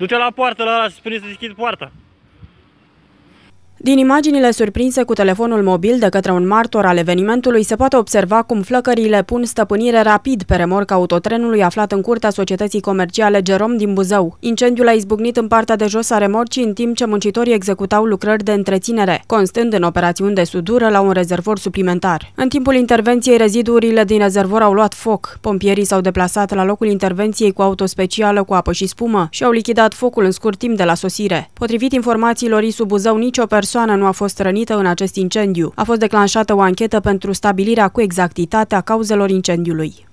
Du-te la poartă la ăla și spune să deschid poarta. Din imaginile surprinse cu telefonul mobil de către un martor al evenimentului se poate observa cum flăcările pun stăpânire rapid pe remorca autotrenului aflat în curtea societății comerciale Gerom din Buzău. Incendiul a izbucnit în partea de jos a remorcii în timp ce muncitorii executau lucrări de întreținere, constând în operațiuni de sudură la un rezervor suplimentar. În timpul intervenției, reziduurile din rezervor au luat foc. Pompierii s-au deplasat la locul intervenției cu auto specială cu apă și spumă și au lichidat focul în scurt timp de la sosire. Potrivit informațiilor ISU Buzău, nicio persoană persoană nu a fost rănită în acest incendiu. A fost declanșată o anchetă pentru stabilirea cu exactitate a cauzelor incendiului.